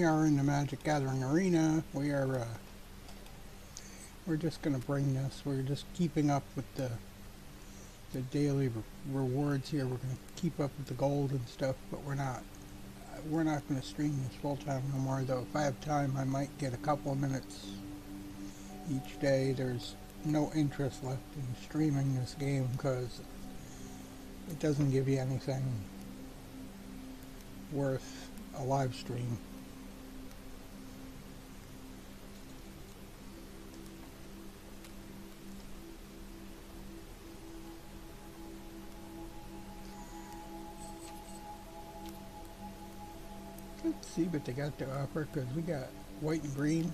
We are in the Magic Gathering Arena. We are, uh, we're just gonna bring this. We're just keeping up with the, the daily re rewards here. We're gonna keep up with the gold and stuff, but we're not, we're not gonna stream this full time no more, though. If I have time, I might get a couple of minutes each day. There's no interest left in streaming this game because it doesn't give you anything worth a live stream. See what they got to offer because we got white and green.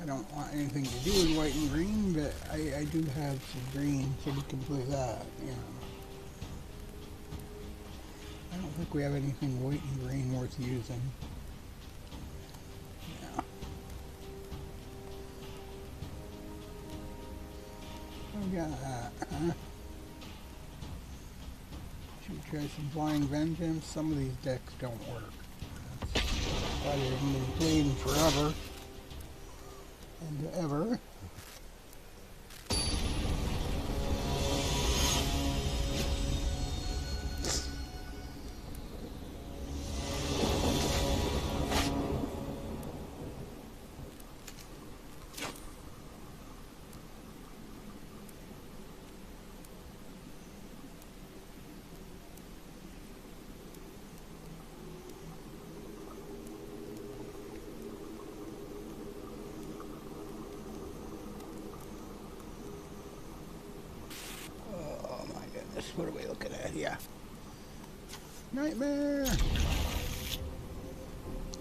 I don't want anything to do with white and green, but I, I do have some green, so we can play that, uh, you know. I don't think we have anything white and green worth using. Yeah. We got uh, that, huh? Should we try some Flying Vengeance? Some of these decks don't work. They've been playing forever and ever. Nightmare!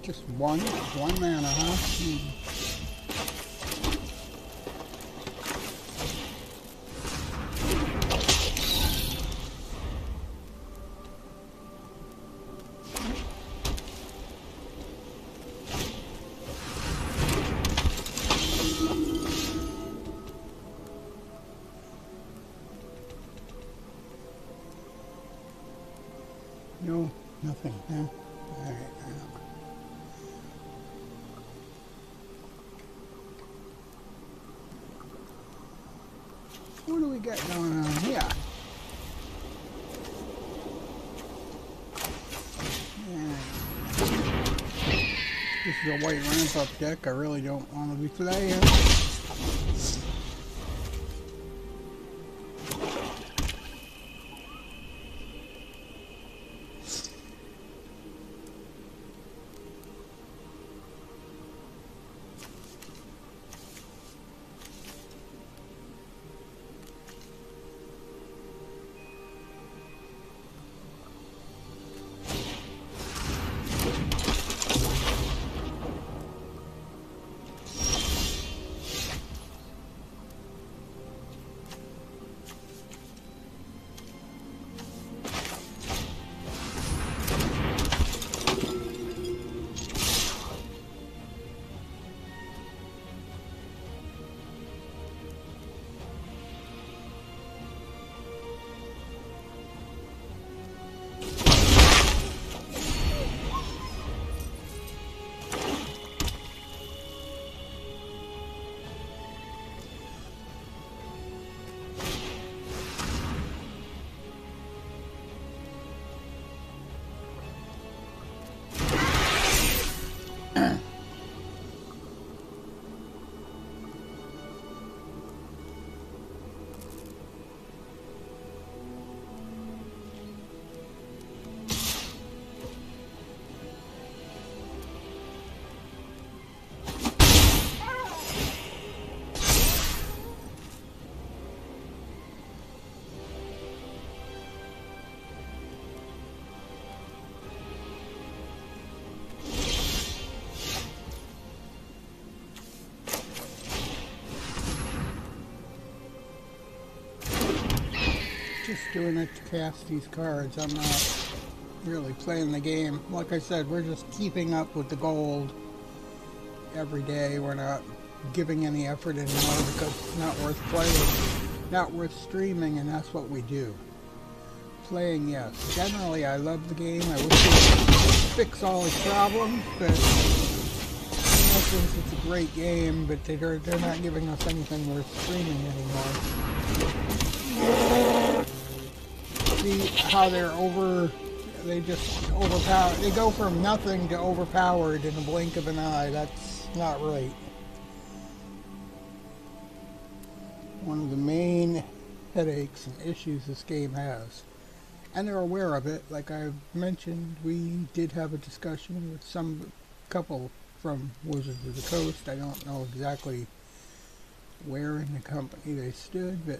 Just one, one mana, huh? Hmm. A white ramp up deck I really don't want to be playing. Just doing it to cast these cards. I'm not really playing the game. Like I said, we're just keeping up with the gold every day. We're not giving any effort anymore because it's not worth playing, not worth streaming, and that's what we do. playing, yes. Generally, I love the game. I wish they would fix all its problems, but in it's a great game, but they're, they're not giving us anything worth streaming anymore. How they're over... They just overpower... They go from nothing to overpowered in the blink of an eye. That's not right. One of the main headaches and issues this game has. And they're aware of it. Like I mentioned, we did have a discussion with some couple from Wizards of the Coast. I don't know exactly where in the company they stood, but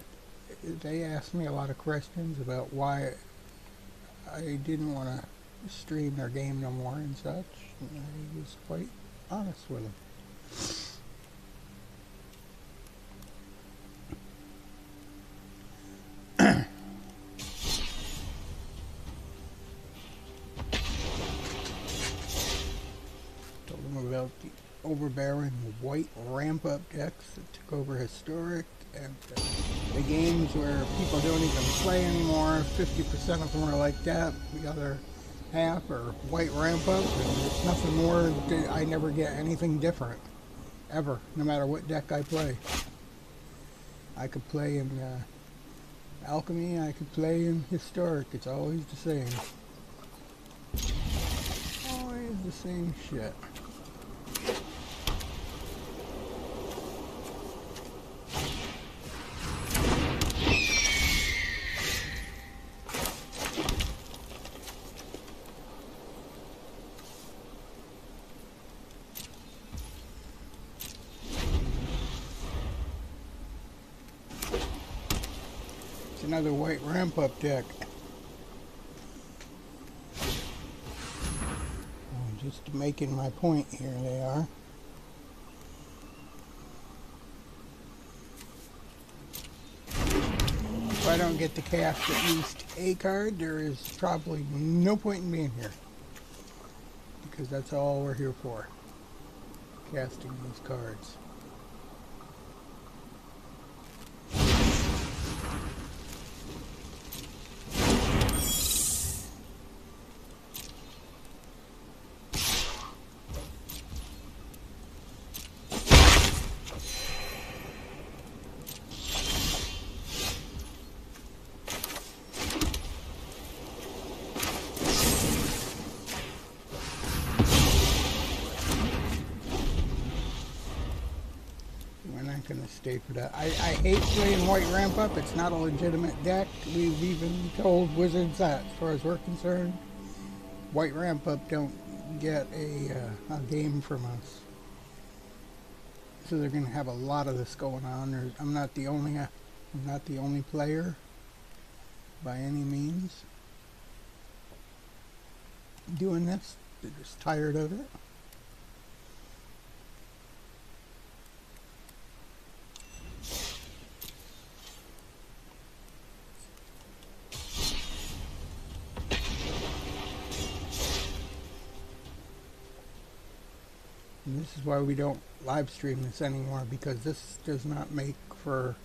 they asked me a lot of questions about why I didn't want to stream their game no more and such. And I was quite honest with them. Told them about the overbearing white ramp-up decks that took over Historic the games where people don't even play anymore. 50% of them are like that. The other half are white ramp-up and there's nothing more. I never get anything different. Ever. No matter what deck I play. I could play in uh, Alchemy, I could play in Historic. It's always the same. Always the same shit. another up deck. Just making my point here they are. If I don't get to cast at least a card, there is probably no point in being here. Because that's all we're here for. Casting these cards. For that. I, I hate playing White Ramp Up. It's not a legitimate deck. We've even told Wizards that, as far as we're concerned. White Ramp Up don't get a, uh, a game from us. So they're going to have a lot of this going on. I'm not the only uh, I'm not the only player by any means doing this. They're just tired of it. This is why we don't live stream this anymore because this does not make for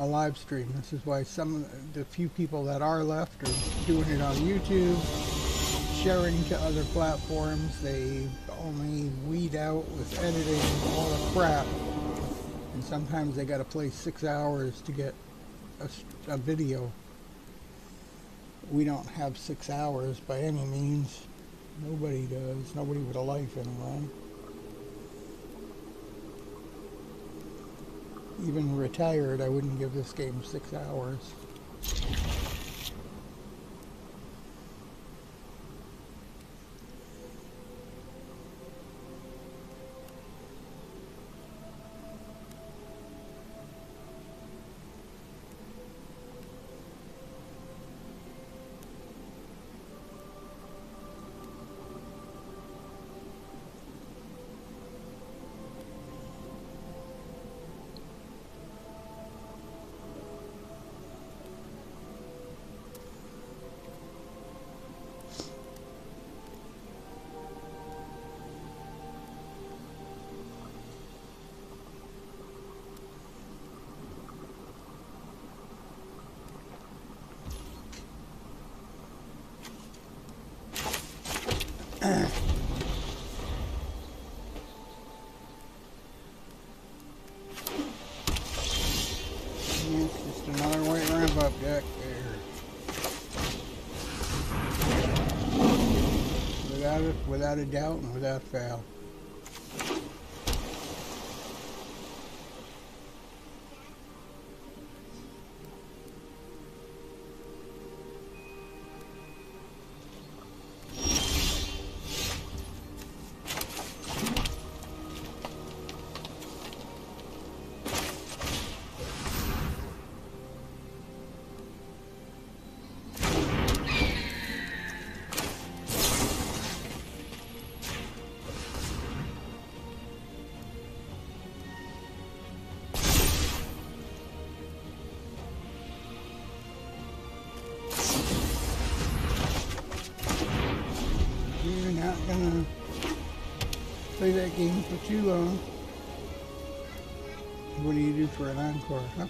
a live stream. This is why some of the few people that are left are doing it on YouTube, sharing to other platforms. They only weed out with editing all the crap. And sometimes they got to play six hours to get a, a video. We don't have six hours by any means. Nobody does. Nobody with a life in anyway. Even retired, I wouldn't give this game six hours. Without a, doubt and without fail. That game for too long. What do you do for an encore, huh?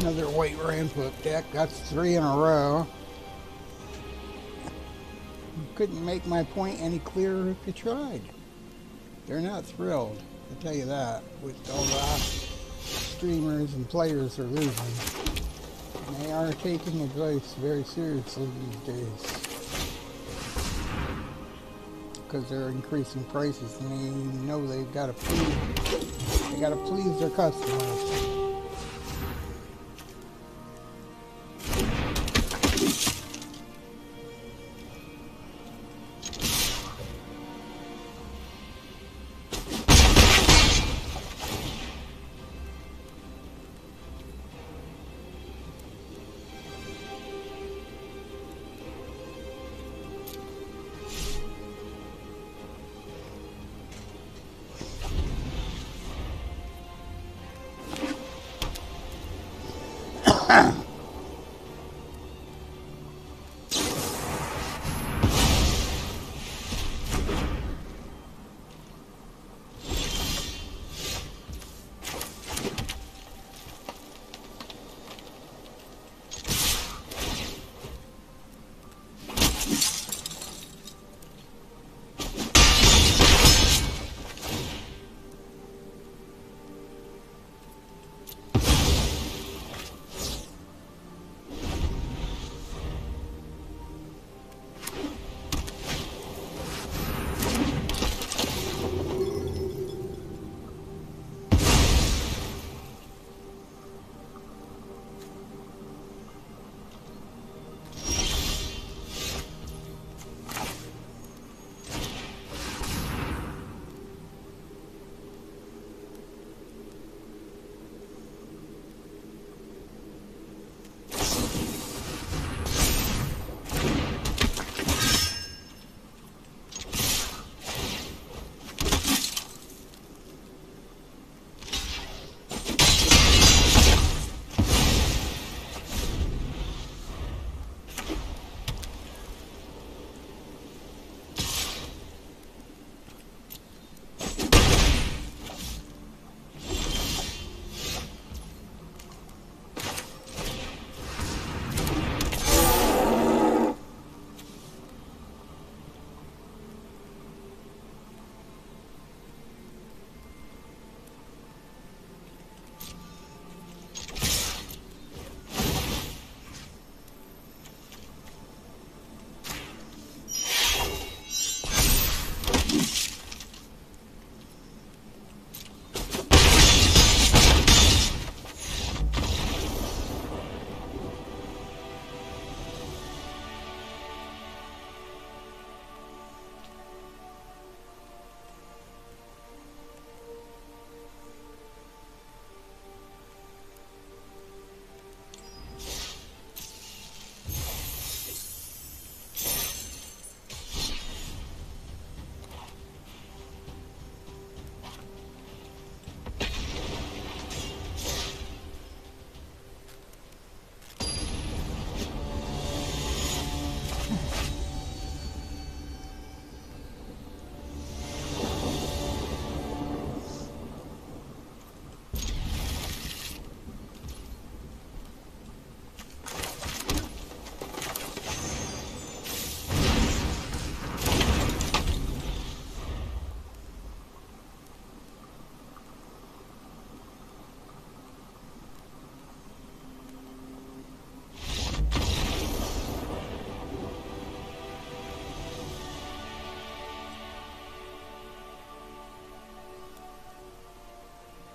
Another white ramp-up deck. That's three in a row. Couldn't make my point any clearer if you tried. They're not thrilled, I'll tell you that, with all the streamers and players are losing. And they are taking advice very seriously these days. Because they're increasing prices and they know they've got to please, they got to please their customers.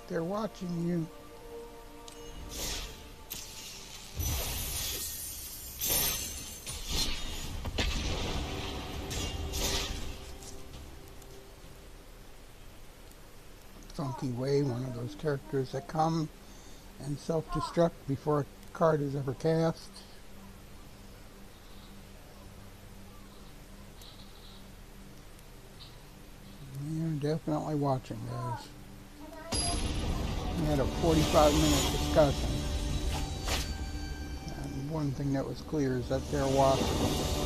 They're watching you. Funky Way, one of those characters that come and self-destruct before a card is ever cast. You're definitely watching, guys. We had a 45 minute discussion. And one thing that was clear is that they're watching.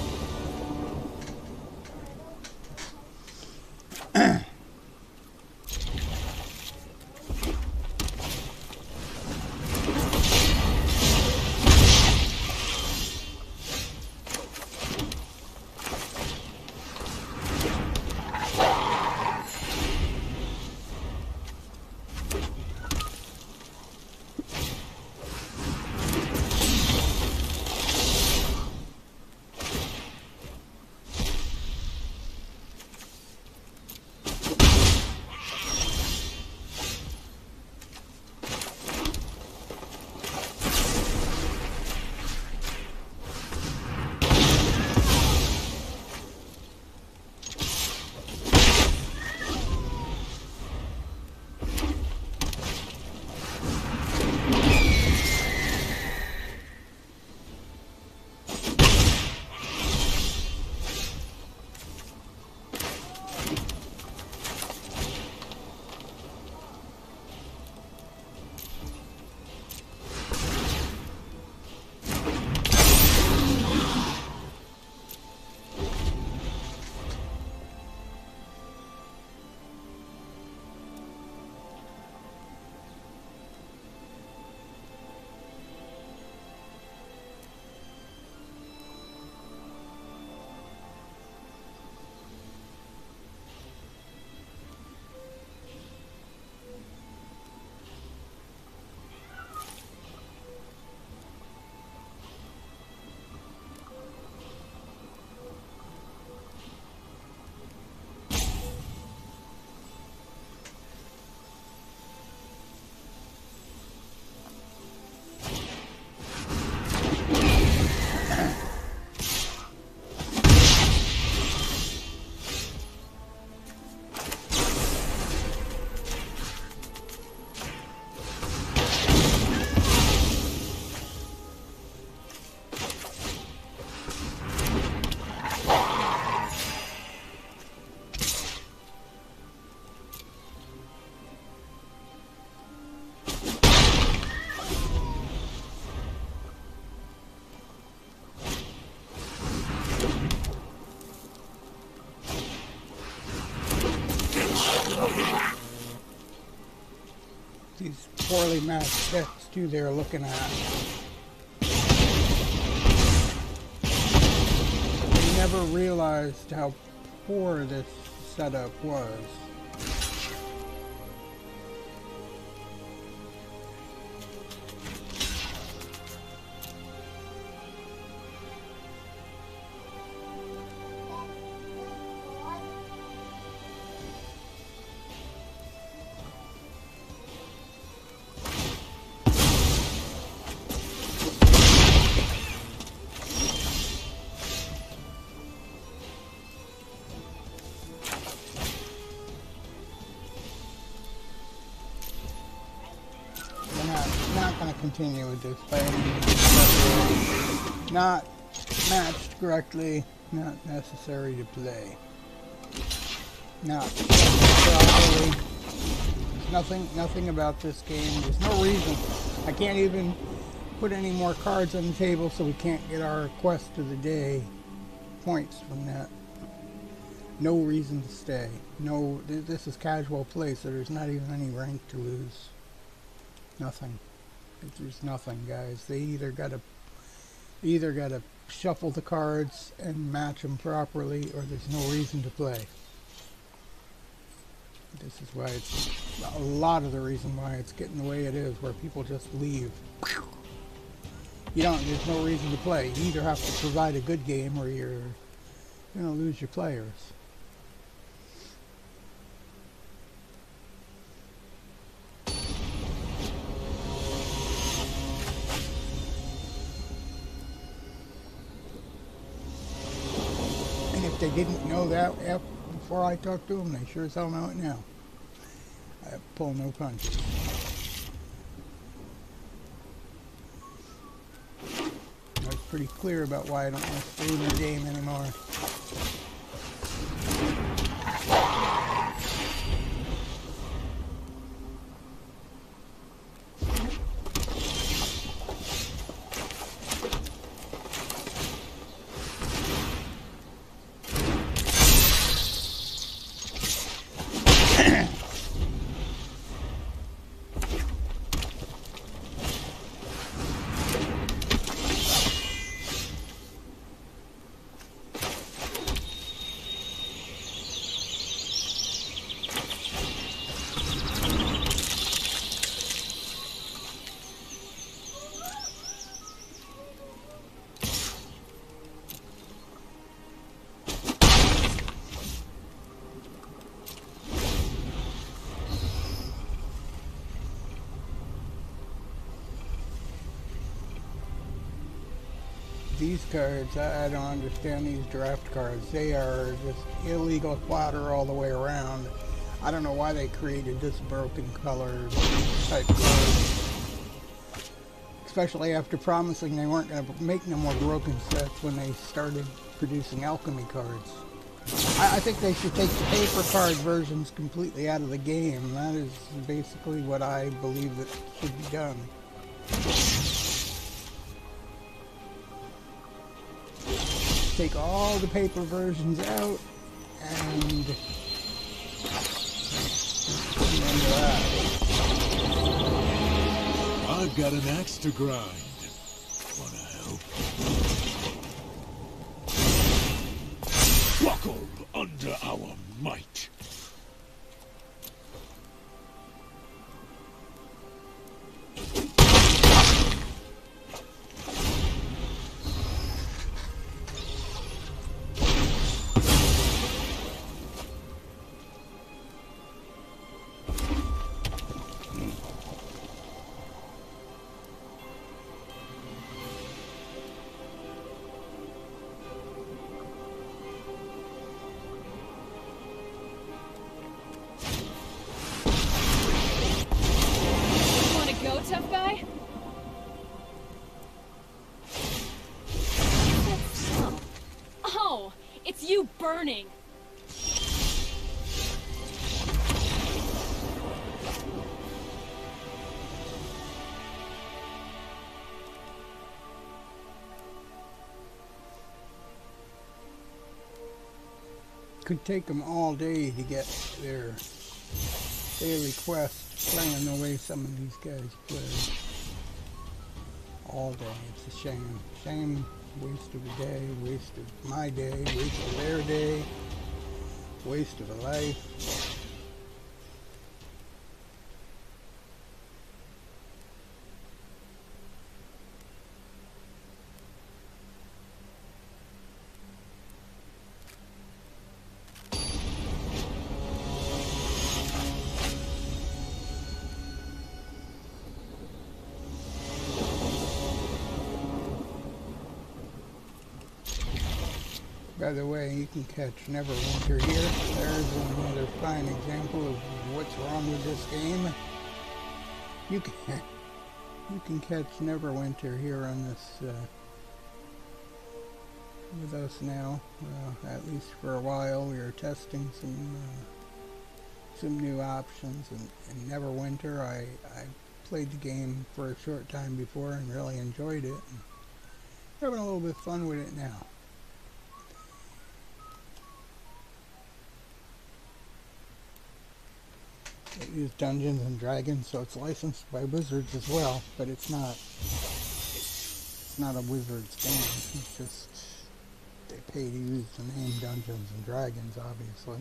Poorly matched sets too they're looking at. They never realized how poor this setup was. Continue with this by. Not matched correctly, not necessary to play. Not properly. Nothing, nothing about this game. There's no reason. I can't even put any more cards on the table so we can't get our quest of the day points from that. No reason to stay. No, this is casual play, so there's not even any rank to lose. Nothing. There's nothing, guys. They either got to either got to shuffle the cards and match them properly, or there's no reason to play. This is why it's a lot of the reason why it's getting the way it is, where people just leave. You don't. There's no reason to play. You either have to provide a good game, or you're going to lose your players. Didn't know that before I talked to them, they sure as hell know it now. I pull no punches. I was pretty clear about why I don't want to stay in the game anymore. These cards, I, I don't understand these draft cards. They are just illegal fodder all the way around. I don't know why they created this broken color type card. Especially after promising they weren't going to make no more broken sets when they started producing alchemy cards. I, I think they should take the paper card versions completely out of the game. That is basically what I believe that should be done. Take all the paper versions out and I've got an axe to grind. Wanna help? Buckle under our might. Could take them all day to get their daily quest playing the way some of these guys play. All day. It's a shame. Shame waste of a day, waste of my day, waste of their day, waste of a life. Can catch Neverwinter here. There's another fine example of what's wrong with this game. You can you can catch Neverwinter here on this uh, with us now. Uh, at least for a while, we are testing some uh, some new options. And, and Neverwinter, I I played the game for a short time before and really enjoyed it. And having a little bit of fun with it now. Is Dungeons and Dragons, so it's licensed by Wizards as well, but it's not it's not a Wizards game. It's just they pay to use the name Dungeons and Dragons, obviously.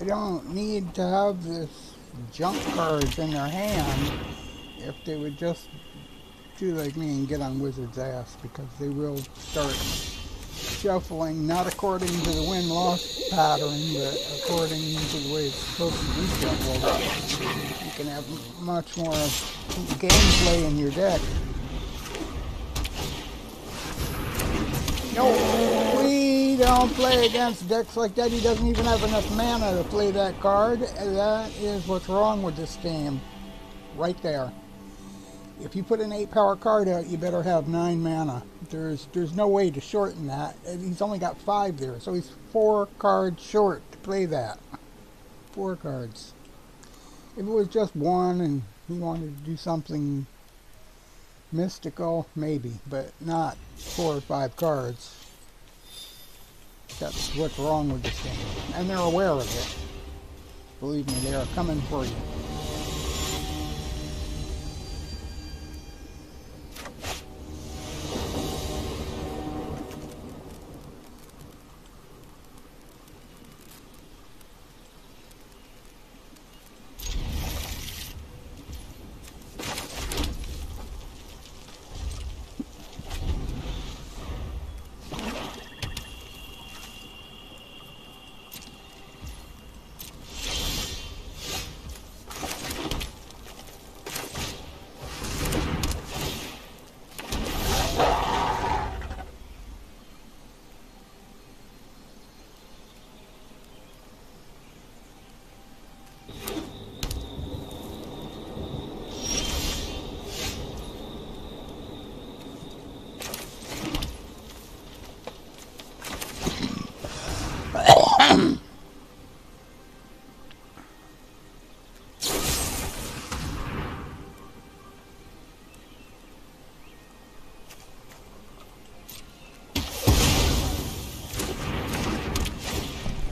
They don't need to have this junk cards in their hand if they would just do like me and get on Wizard's ass because they will start shuffling not according to the win-loss pattern but according to the way it's supposed to be shuffled. You can have much more gameplay in your deck. No, don't play against decks like that. He doesn't even have enough mana to play that card. That is what's wrong with this game. Right there. If you put an 8 power card out, you better have 9 mana. There's there's no way to shorten that. He's only got 5 there, so he's 4 cards short to play that. 4 cards. If it was just one and he wanted to do something mystical, maybe, but not 4 or 5 cards. That's what's wrong with this game. And they're aware of it. Believe me, they are coming for you.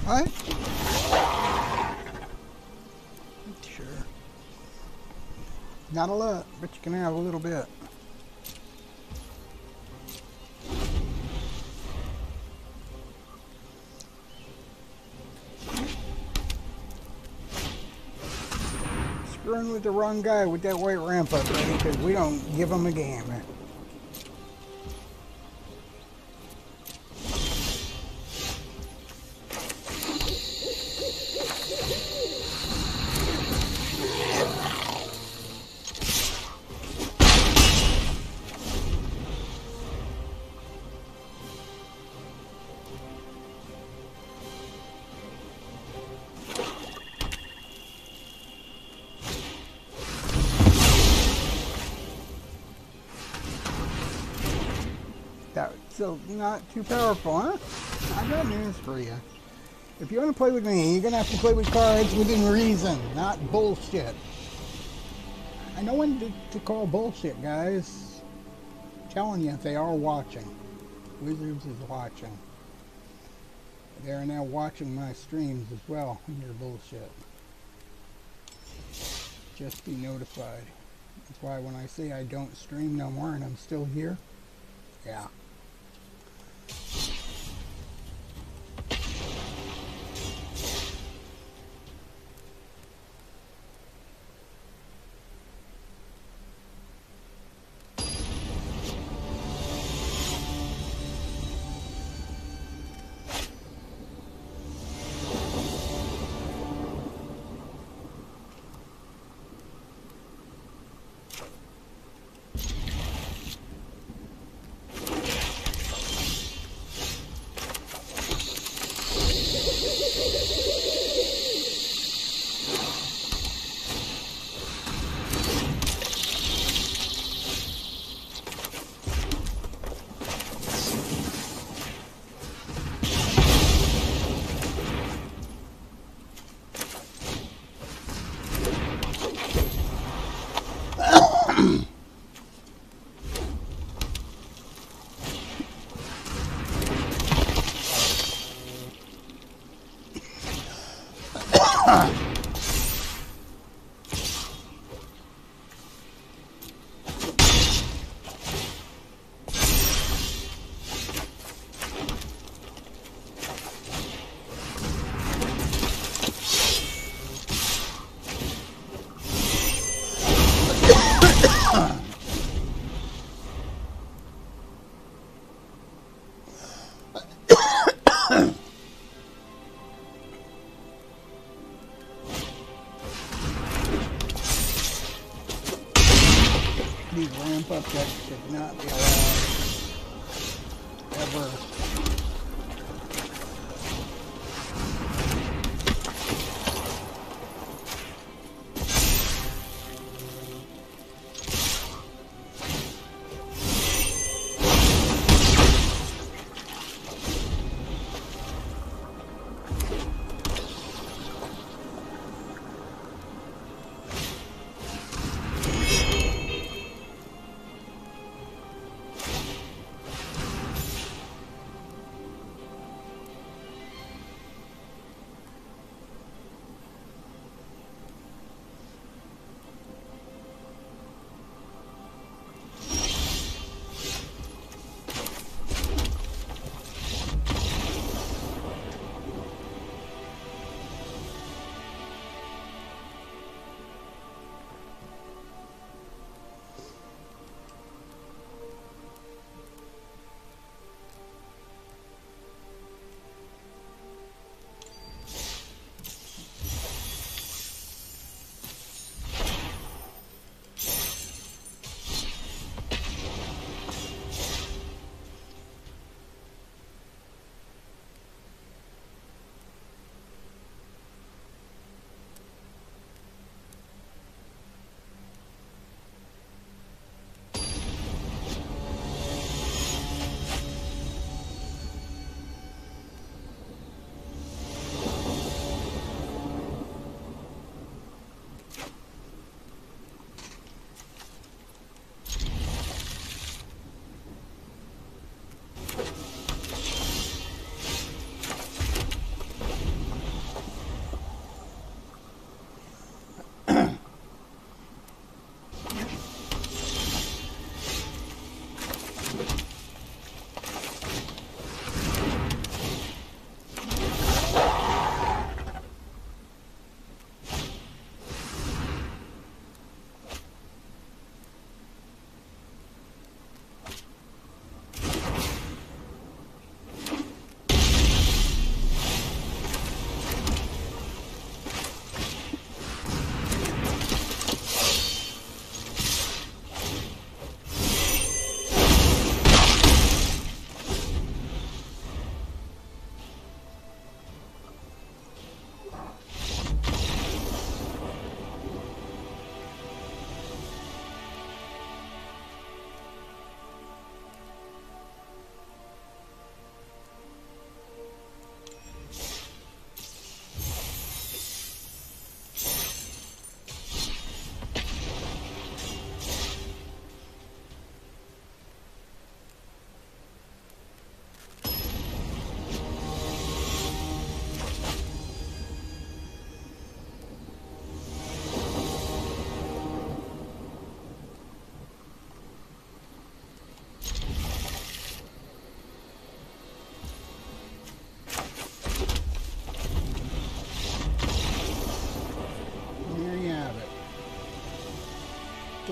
What? Sure. Not a lot, but you can have a little bit. Screwing with the wrong guy with that white ramp up, because we don't give him a game. Too powerful, huh? I got news for you. If you want to play with me, you're gonna have to play with cards within reason, not bullshit. I know when to, to call bullshit, guys. I'm telling you, they are watching. Wizards is watching. They are now watching my streams as well when you're bullshit. Just be notified. That's why when I say I don't stream no more and I'm still here, yeah. Ramp should not be allowed. Uh, ever.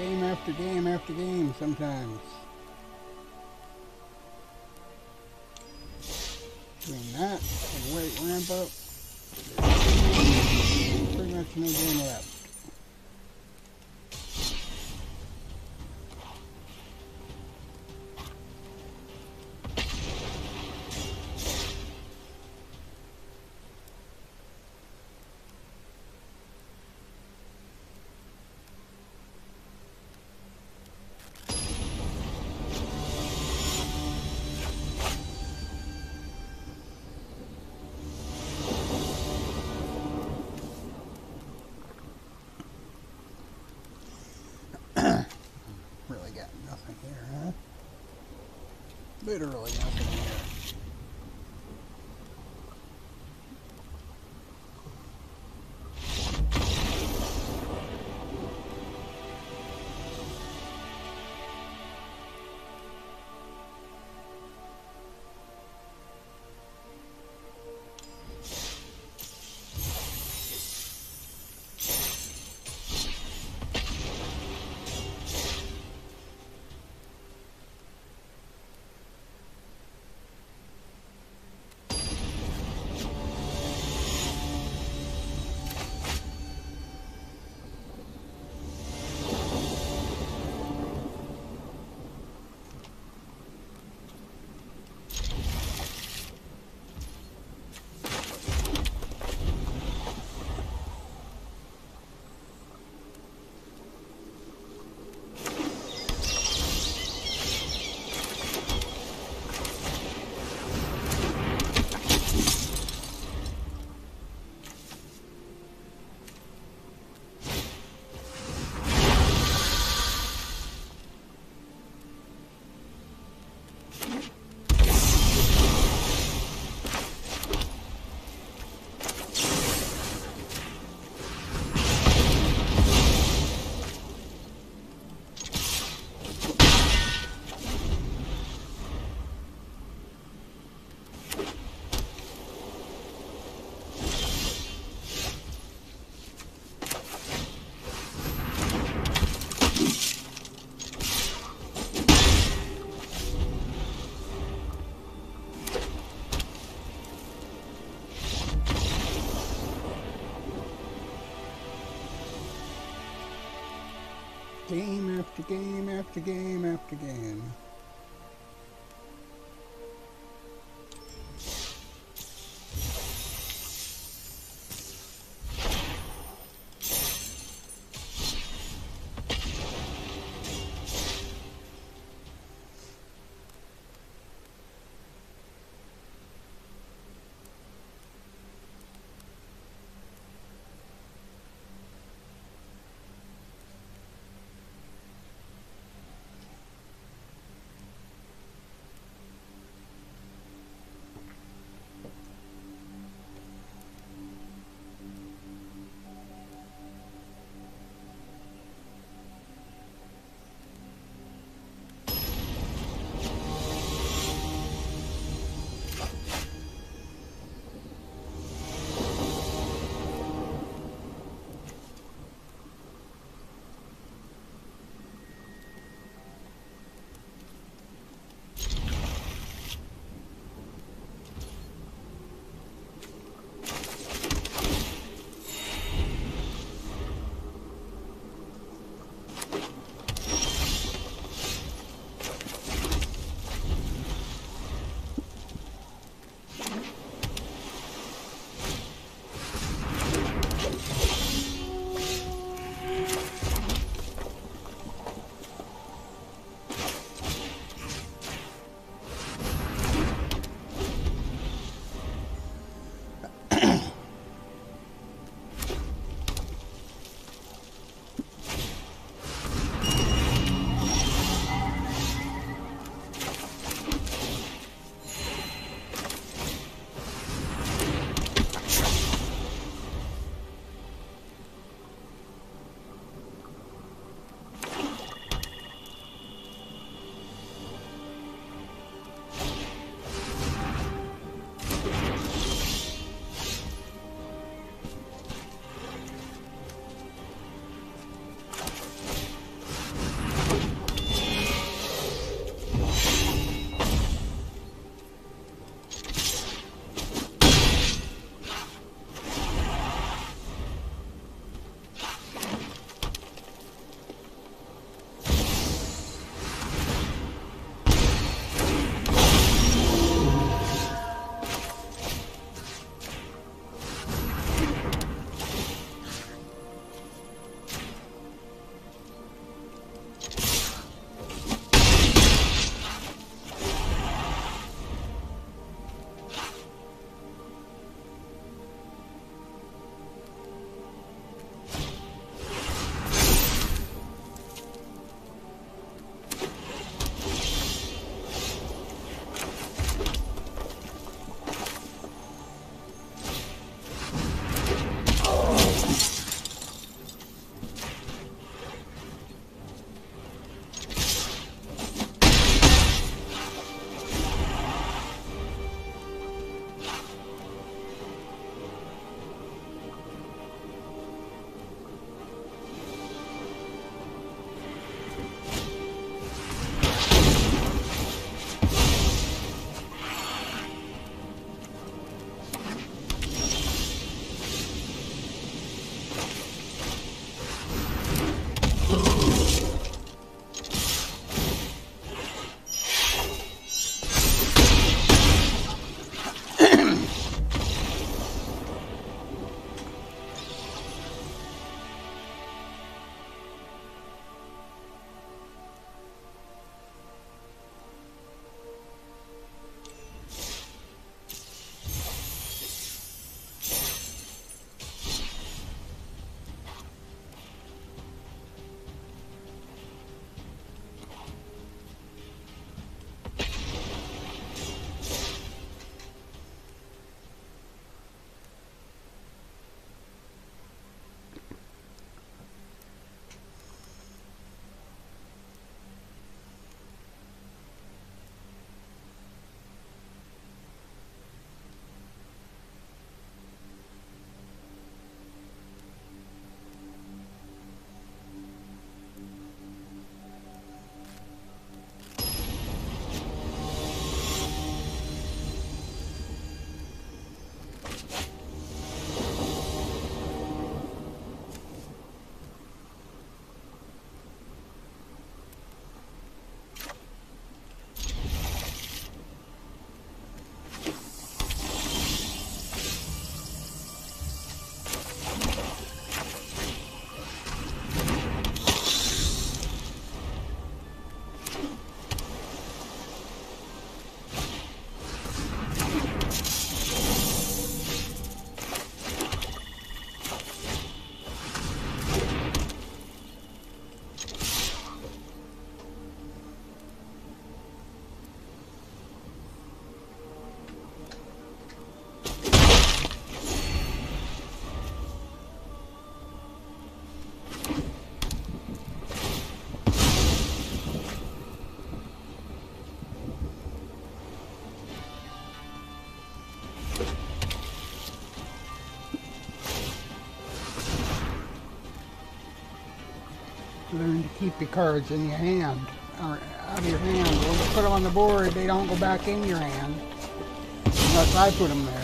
Game after game after game sometimes. Literally. nothing Game after game after game learn to keep your cards in your hand, or out of your hand. When you put them on the board, they don't go back in your hand unless I put them there.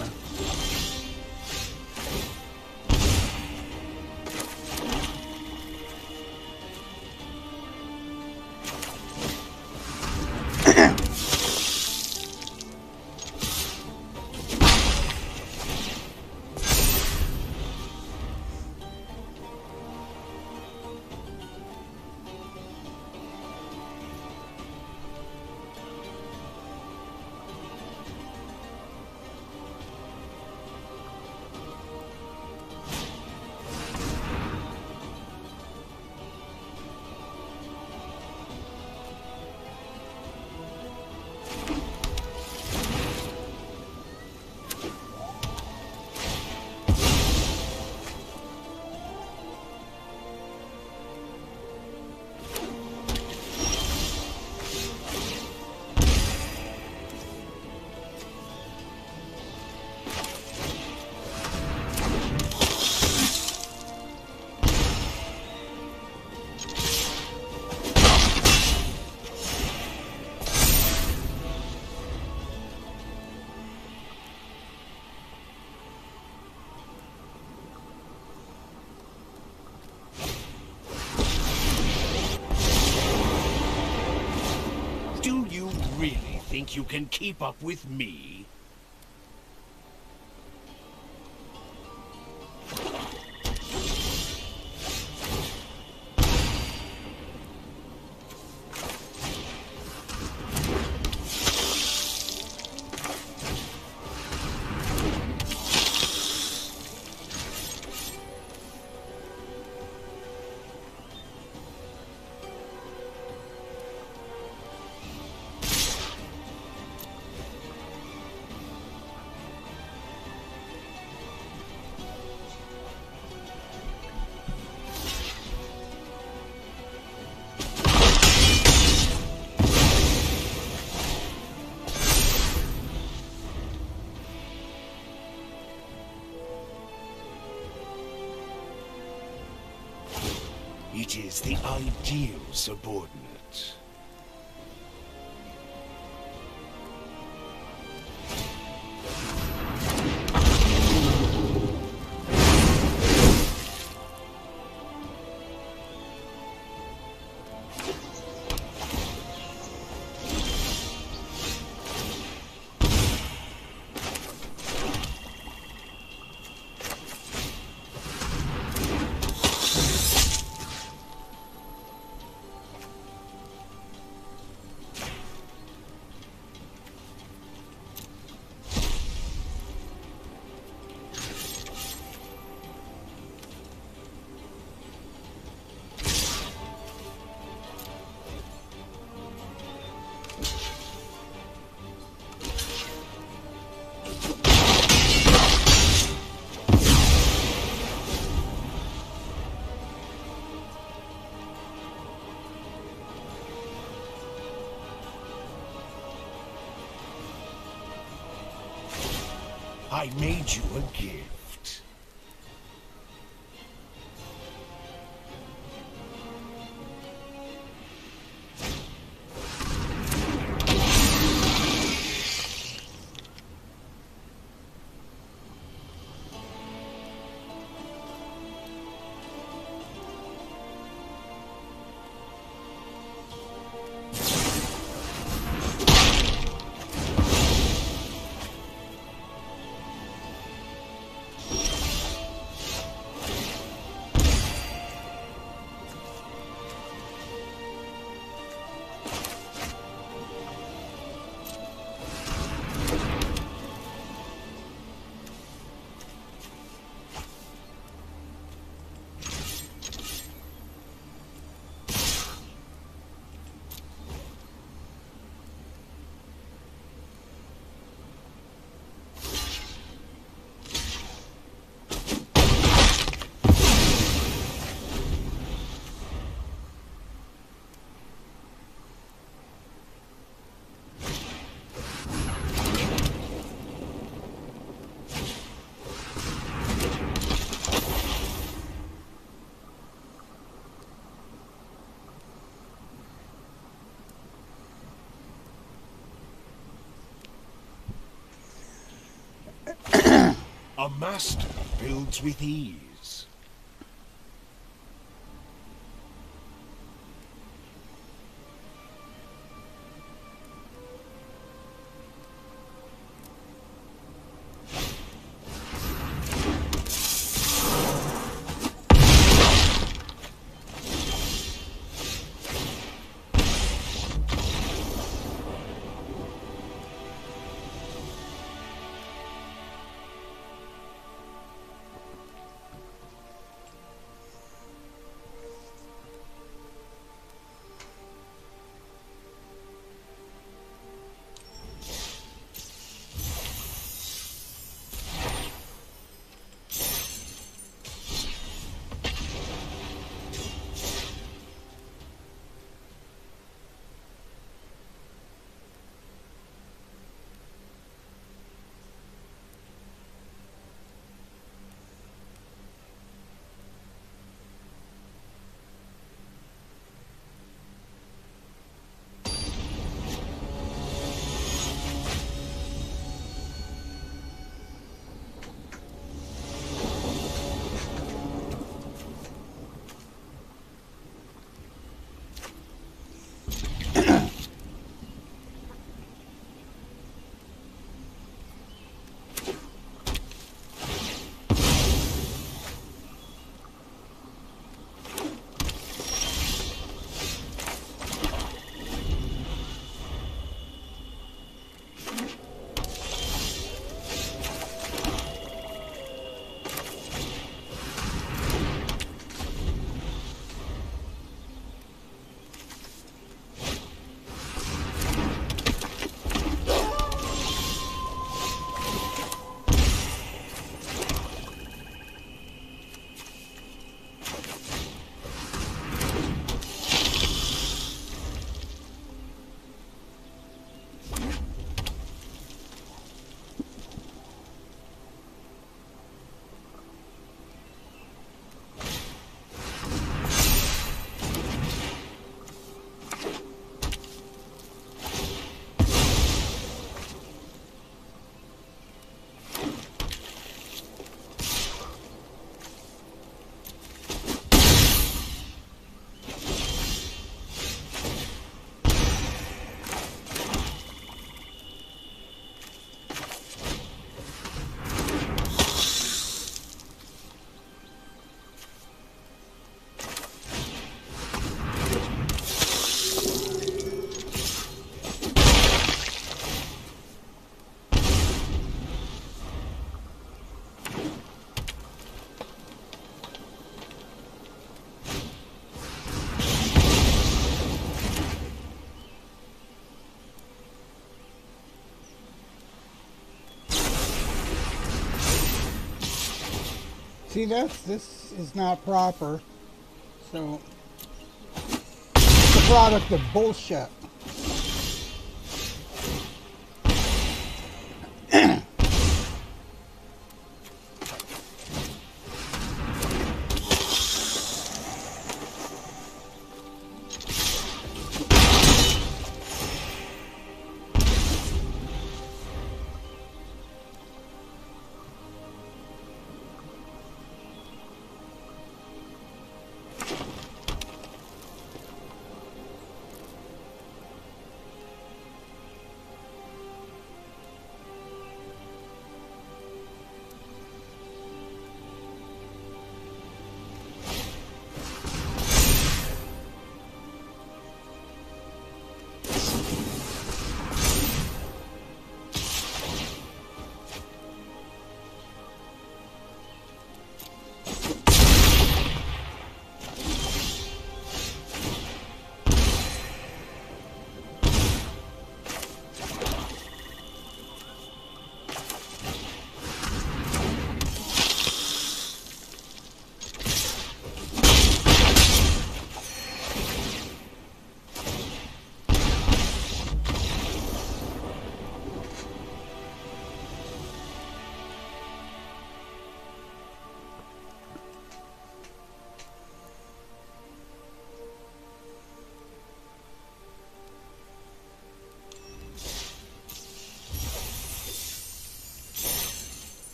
You can keep up with me? Ideal subordinate. Made you master builds with ease. See, that's, this is not proper. So, it's a product of bullshit.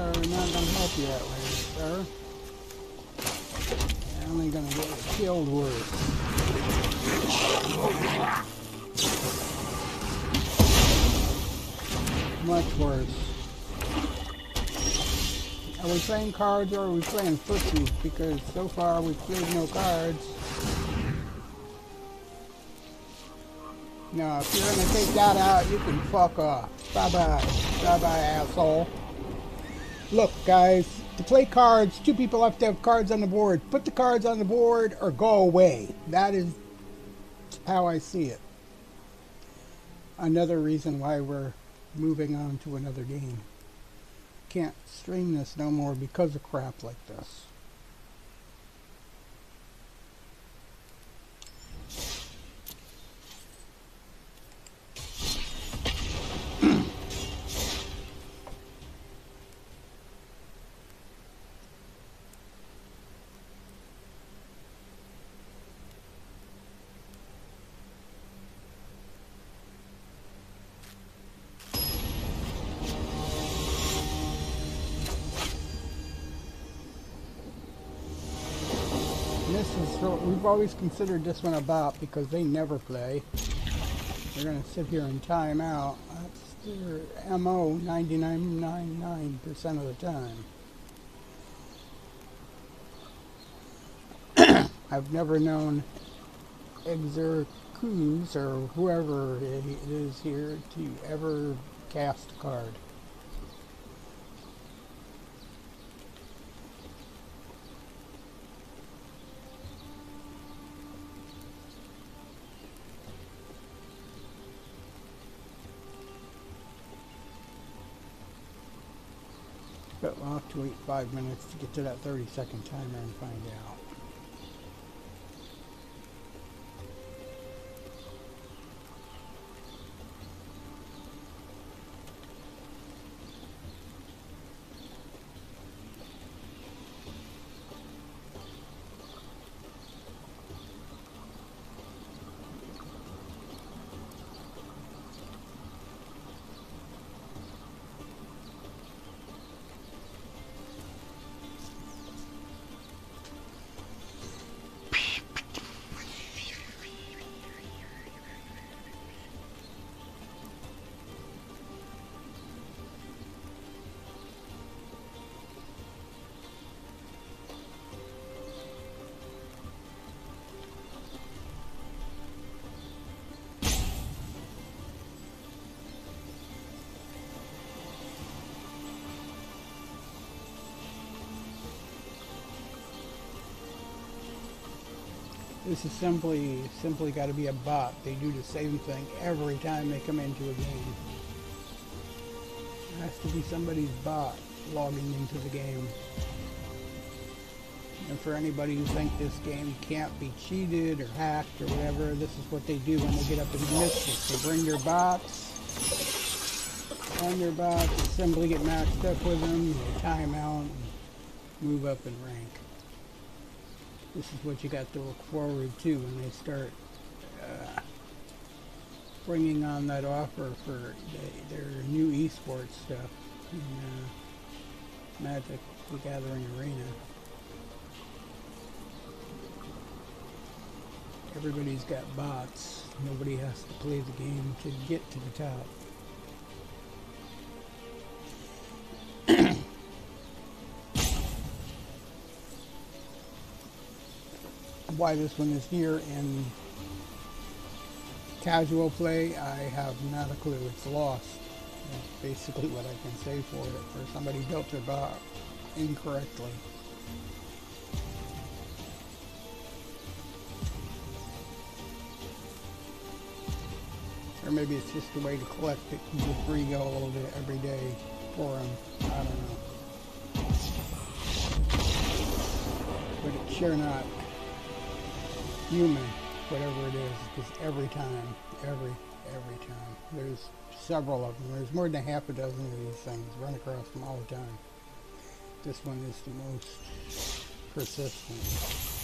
Are not gonna help you that way, sir. You're only gonna get killed worse. Much worse. Are we playing cards or are we playing footsie? Because so far we've played no cards. Now, if you're gonna take that out, you can fuck off. Bye bye. Bye bye, asshole. Look, guys, to play cards, two people have to have cards on the board. Put the cards on the board or go away. That is how I see it. Another reason why we're moving on to another game. Can't stream this no more because of crap like this. Always considered this one a bot because they never play. They're gonna sit here and time out. That's their MO 99.99% of the time. I've never known Exercus or whoever it is here to ever cast a card. We'll have to wait five minutes to get to that 30 second timer and find out. This is simply simply got to be a bot. They do the same thing every time they come into a game. It has to be somebody's bot logging into the game. And for anybody who think this game can't be cheated or hacked or whatever, this is what they do when they get up in the mischief. They bring their bots, and their bots simply get matched up with them, time out, and move up in rank this is what you got to look forward to when they start uh, bringing on that offer for the, their new esports stuff in uh, Magic the Gathering Arena. Everybody's got bots. Nobody has to play the game to get to the top. Why this one is here in casual play, I have not a clue. It's lost. That's basically what I can say for it. For somebody built their bot incorrectly. Or maybe it's just a way to collect it with free gold every day for them. I don't know. But it sure not human, whatever it is, because every time, every, every time, there's several of them. There's more than half a dozen of these things. Run across them all the time. This one is the most persistent.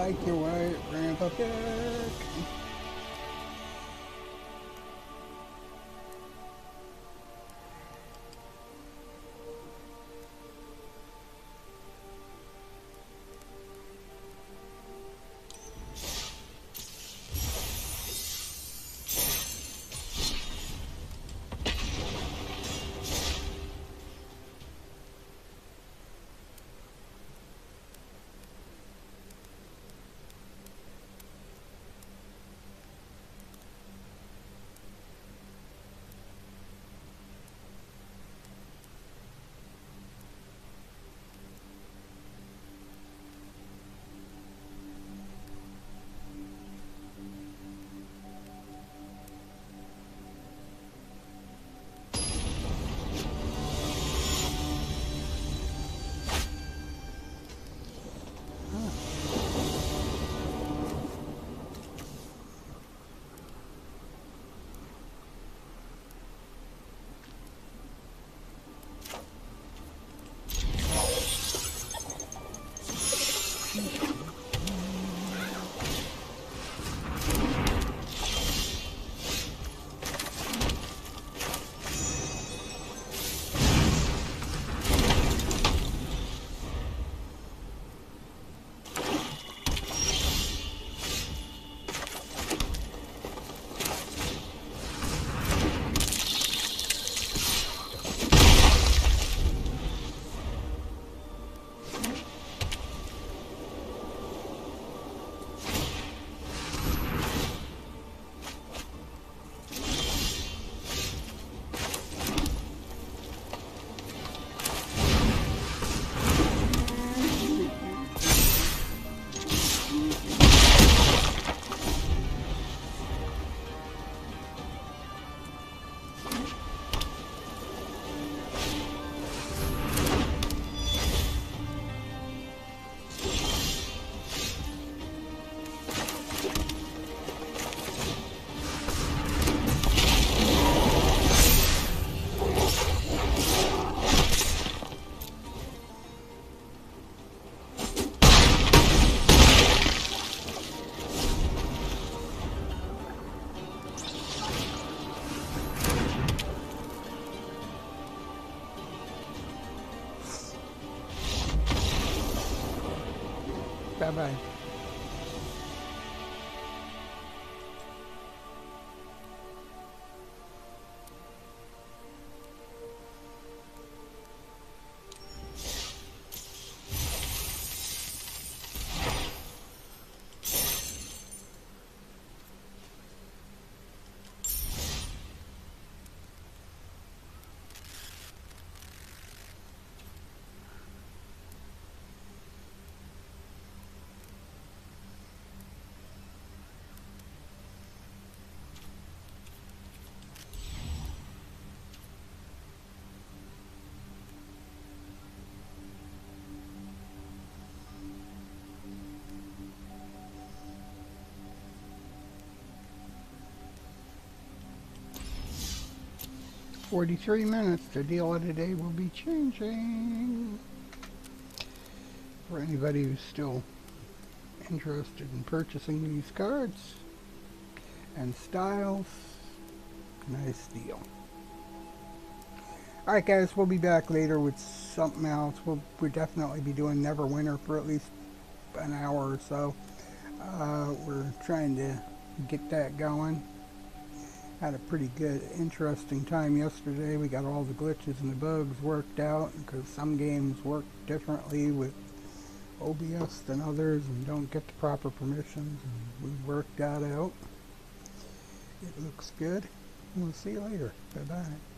Like your white grandpa pick. 43 minutes. The deal of the day will be changing. For anybody who's still interested in purchasing these cards and styles, nice deal. Alright guys, we'll be back later with something else. We'll, we'll definitely be doing Neverwinter for at least an hour or so. Uh, we're trying to get that going. Had a pretty good, interesting time yesterday. We got all the glitches and the bugs worked out because some games work differently with OBS than others and don't get the proper permissions. And we worked that out. It looks good. We'll see you later. Bye-bye.